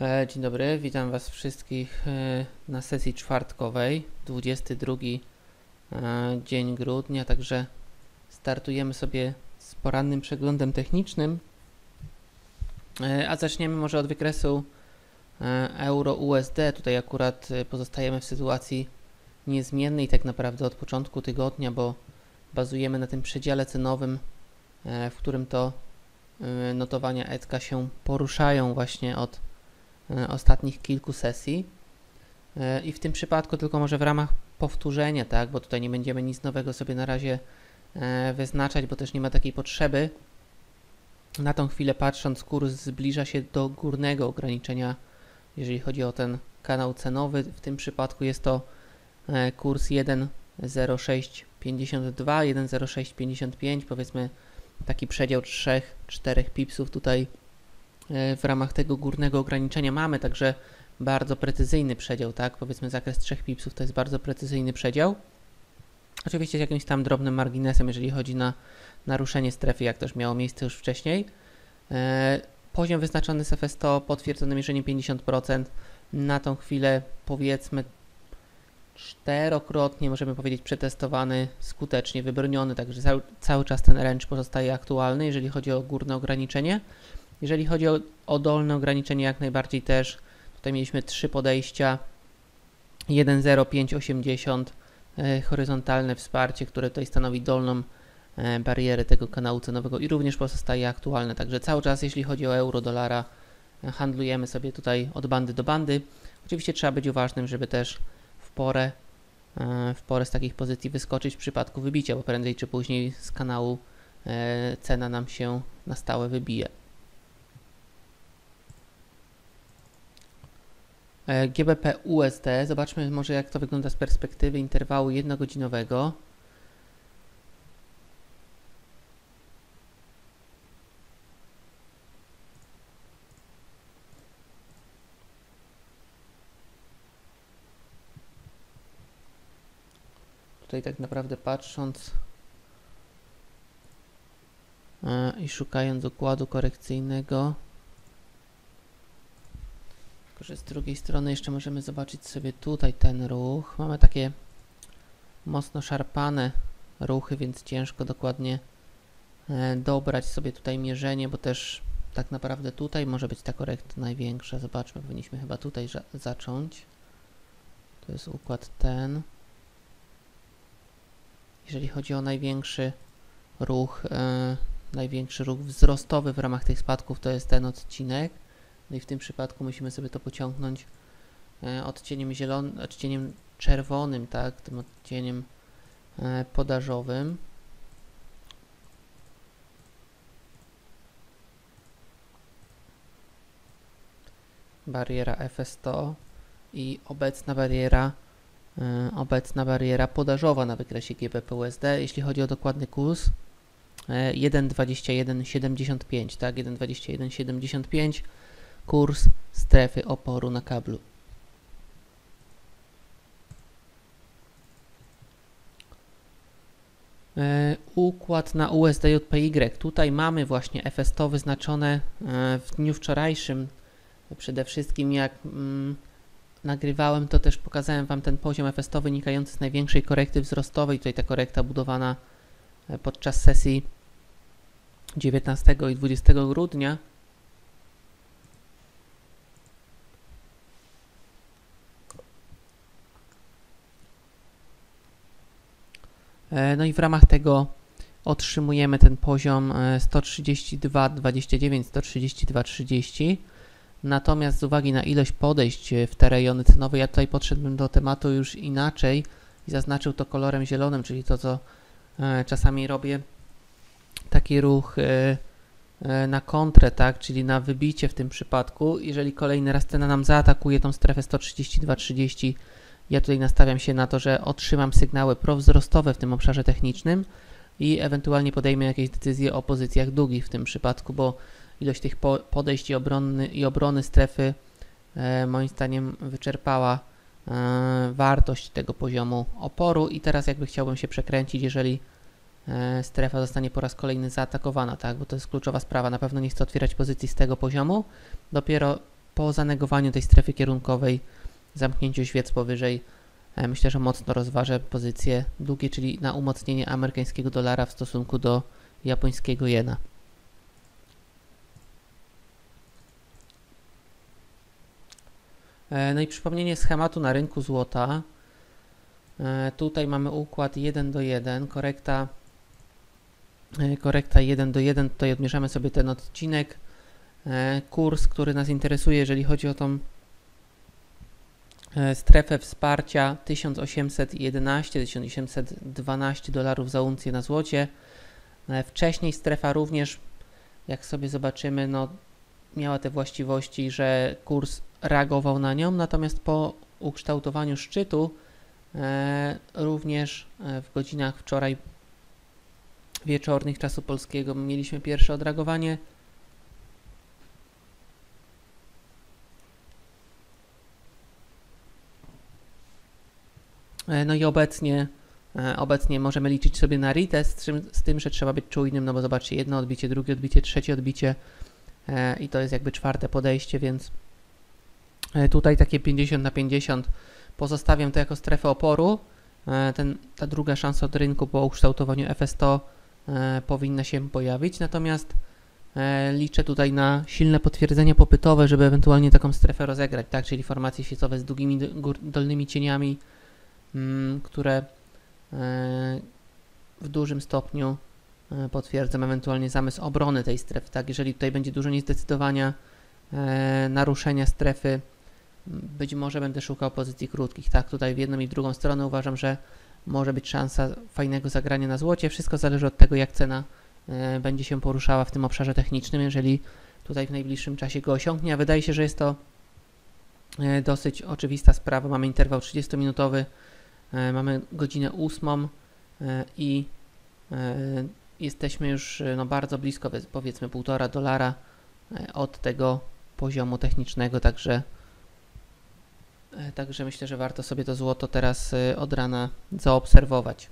E, Dzień dobry, witam Was wszystkich e, na sesji czwartkowej, 22 e, dzień grudnia, także startujemy sobie z porannym przeglądem technicznym, a zaczniemy może od wykresu euro-USD. Tutaj akurat pozostajemy w sytuacji niezmiennej tak naprawdę od początku tygodnia, bo bazujemy na tym przedziale cenowym, w którym to notowania ETK się poruszają właśnie od ostatnich kilku sesji. E, I w tym przypadku tylko może w ramach powtórzenia, tak, bo tutaj nie będziemy nic nowego sobie na razie e, wyznaczać, bo też nie ma takiej potrzeby. Na tą chwilę patrząc, kurs zbliża się do górnego ograniczenia, jeżeli chodzi o ten kanał cenowy. W tym przypadku jest to e, kurs 1,0652, 1,0655, powiedzmy taki przedział 3-4 pipsów tutaj e, w ramach tego górnego ograniczenia mamy, także bardzo precyzyjny przedział, tak? Powiedzmy zakres 3 pipsów to jest bardzo precyzyjny przedział. Oczywiście z jakimś tam drobnym marginesem, jeżeli chodzi na naruszenie strefy, jak też miało miejsce już wcześniej. E, poziom wyznaczony z FS100, potwierdzone mierzenie 50%. Na tą chwilę powiedzmy czterokrotnie, możemy powiedzieć, przetestowany, skutecznie wybroniony, także cały, cały czas ten range pozostaje aktualny, jeżeli chodzi o górne ograniczenie. Jeżeli chodzi o, o dolne ograniczenie, jak najbardziej też. Tutaj mieliśmy trzy podejścia. 1.0580 e, horyzontalne wsparcie, które tutaj stanowi dolną e, barierę tego kanału cenowego i również pozostaje aktualne. Także cały czas, jeśli chodzi o euro, dolara, e, handlujemy sobie tutaj od bandy do bandy. Oczywiście trzeba być uważnym, żeby też w porę, e, w porę z takich pozycji wyskoczyć w przypadku wybicia, bo prędzej czy później z kanału cena nam się na stałe wybije. GBP USD. Zobaczmy może jak to wygląda z perspektywy interwału jednogodzinowego. Tutaj tak naprawdę patrząc e, i szukając układu korekcyjnego, tylko, że z drugiej strony jeszcze możemy zobaczyć sobie tutaj ten ruch. Mamy takie mocno szarpane ruchy, więc ciężko dokładnie e, dobrać sobie tutaj mierzenie, bo też tak naprawdę tutaj może być ta korekta największa. Zobaczmy, powinniśmy chyba tutaj za- zacząć. To jest układ ten. Jeżeli chodzi o największy ruch, e, największy ruch wzrostowy w ramach tych spadków, to jest ten odcinek. No i w tym przypadku musimy sobie to pociągnąć e, odcieniem zielonym, odcieniem czerwonym, tak, tym odcieniem e, podażowym. Bariera FS100 i obecna bariera e, obecna bariera podażowa na wykresie GBP-USD, jeśli chodzi o dokładny kurs e, 1.2175, tak, 1.2175 kurs strefy oporu na kablu. E, Układ na USDJPY. Tutaj mamy właśnie FS100 wyznaczone e, w dniu wczorajszym. Przede wszystkim jak mm, nagrywałem, to też pokazałem Wam ten poziom FS100 wynikający z największej korekty wzrostowej. Tutaj ta korekta budowana e, podczas sesji 19 i 20 grudnia. E, No i w ramach tego otrzymujemy ten poziom e, 132,29, 132,30. Natomiast z uwagi na ilość podejść e, w te rejony cenowe, ja tutaj podszedłbym do tematu już inaczej i zaznaczył to kolorem zielonym, czyli to, co e, czasami robię, taki ruch e, e, na kontrę, tak, czyli na wybicie w tym przypadku. Jeżeli kolejny raz cena nam zaatakuje tą strefę 132,30, ja tutaj nastawiam się na to, że otrzymam sygnały prowzrostowe w tym obszarze technicznym i ewentualnie podejmę jakieś decyzje o pozycjach długich w tym przypadku, bo ilość tych po podejść i obrony, i obrony strefy e, moim zdaniem wyczerpała e, wartość tego poziomu oporu i teraz jakby chciałbym się przekręcić, jeżeli e, strefa zostanie po raz kolejny zaatakowana, tak, bo to jest kluczowa sprawa. Na pewno nie chcę otwierać pozycji z tego poziomu. Dopiero po zanegowaniu tej strefy kierunkowej, zamknięciu świec powyżej, e, myślę, że mocno rozważę pozycję długie, czyli na umocnienie amerykańskiego dolara w stosunku do japońskiego jena. E, No i przypomnienie schematu na rynku złota. E, Tutaj mamy układ 1 do 1, korekta, korekta 1 do 1. Tutaj odmierzamy sobie ten odcinek. Kurs, który nas interesuje, jeżeli chodzi o tą strefę wsparcia 1811-1812 dolarów za uncję na złocie. E, Wcześniej strefa również, jak sobie zobaczymy, no, miała te właściwości, że kurs reagował na nią, natomiast po ukształtowaniu szczytu e, również e, w godzinach wczoraj wieczornych czasu polskiego mieliśmy pierwsze odreagowanie. No i obecnie, e, obecnie możemy liczyć sobie na retest, z tym, że trzeba być czujnym, no bo zobaczcie, jedno odbicie, drugie odbicie, trzecie odbicie e, i to jest jakby czwarte podejście, więc e, tutaj takie 50 na 50 pozostawiam to jako strefę oporu. E, Ten, ta druga szansa od rynku po ukształtowaniu FS100 e, powinna się pojawić, natomiast e, liczę tutaj na silne potwierdzenie popytowe, żeby ewentualnie taką strefę rozegrać, tak, czyli formacje świecowe z długimi dolnymi cieniami, które e, w dużym stopniu e, potwierdzam ewentualnie zamysł obrony tej strefy, tak, jeżeli tutaj będzie dużo niezdecydowania, e, naruszenia strefy, być może będę szukał pozycji krótkich, tak, tutaj w jedną i w drugą stronę uważam, że może być szansa fajnego zagrania na złocie, wszystko zależy od tego, jak cena będzie się poruszała w tym obszarze technicznym, jeżeli tutaj w najbliższym czasie go osiągnie, a wydaje się, że jest to dosyć oczywista sprawa, mamy interwał 30-minutowy, e, mamy godzinę 8 e, i e, jesteśmy już e, no, bardzo blisko, powie- powiedzmy, 1,5 dolara e, od tego poziomu technicznego, także, e, także myślę, że warto sobie to złoto teraz e, od rana zaobserwować.